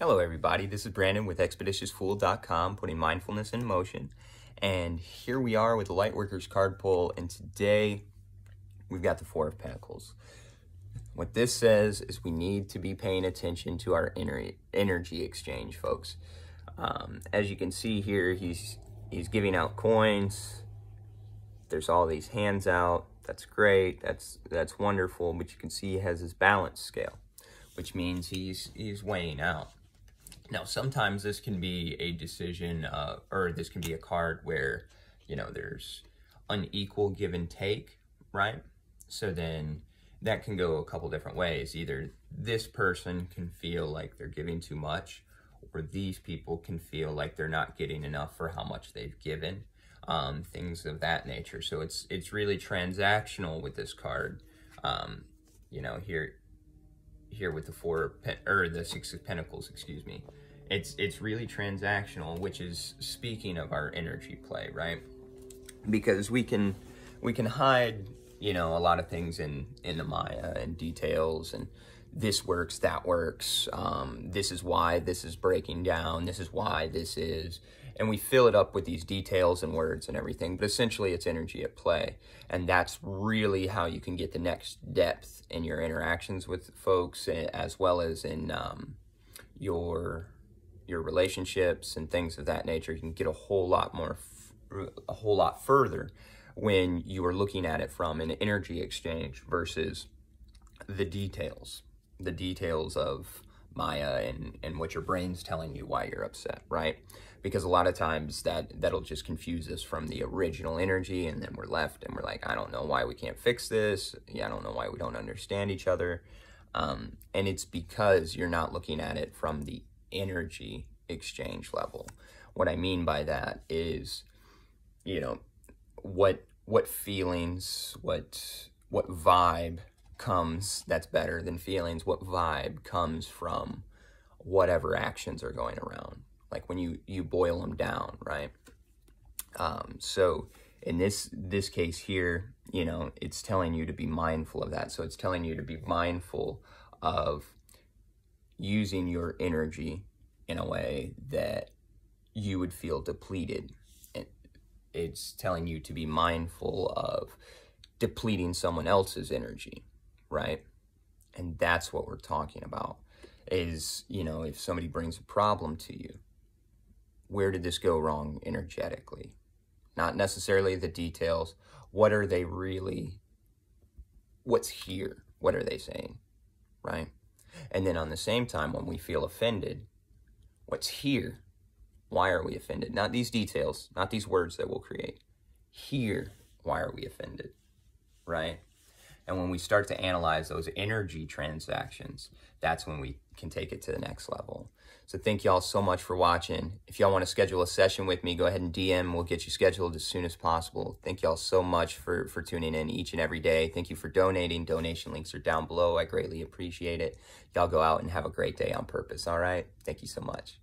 Hello, everybody. This is Brandon with ExpeditiousFool.com, putting mindfulness in motion. And here we are with the Lightworkers card pull, and today we've got the Four of Pentacles. What this says is we need to be paying attention to our energy exchange, folks. Um, as you can see here, he's he's giving out coins. There's all these hands out. That's great. That's that's wonderful. But you can see he has his balance scale, which means he's he's weighing out. Now, sometimes this can be a decision, uh, or this can be a card where, you know, there's unequal give and take, right? So then that can go a couple different ways. Either this person can feel like they're giving too much, or these people can feel like they're not getting enough for how much they've given. Um, things of that nature. So it's it's really transactional with this card. Um, you know, here here with the four or the six of pentacles, excuse me. It's it's really transactional, which is speaking of our energy play, right? Because we can we can hide, you know, a lot of things in in the Maya and details and this works, that works. Um, this is why this is breaking down. This is why this is and we fill it up with these details and words and everything, but essentially it's energy at play. And that's really how you can get the next depth in your interactions with folks, eh, as well as in um, your your relationships and things of that nature. You can get a whole lot more, a whole lot further when you are looking at it from an energy exchange versus the details, the details of Maya and, and what your brain's telling you why you're upset, right? Because a lot of times that, that'll just confuse us from the original energy and then we're left and we're like, I don't know why we can't fix this. Yeah, I don't know why we don't understand each other. Um, and it's because you're not looking at it from the energy exchange level. What I mean by that is, you know, what what feelings, what what vibe comes that's better than feelings, what vibe comes from whatever actions are going around. Like when you you boil them down, right? Um, so in this this case here, you know, it's telling you to be mindful of that. So it's telling you to be mindful of using your energy in a way that you would feel depleted. It's telling you to be mindful of depleting someone else's energy right? And that's what we're talking about is, you know, if somebody brings a problem to you, where did this go wrong energetically? Not necessarily the details. What are they really, what's here? What are they saying, right? And then on the same time, when we feel offended, what's here? Why are we offended? Not these details, not these words that we'll create. Here, why are we offended, right? And when we start to analyze those energy transactions, that's when we can take it to the next level. So thank y'all so much for watching. If y'all want to schedule a session with me, go ahead and DM. We'll get you scheduled as soon as possible. Thank y'all so much for, for tuning in each and every day. Thank you for donating. Donation links are down below. I greatly appreciate it. Y'all go out and have a great day on purpose, all right? Thank you so much.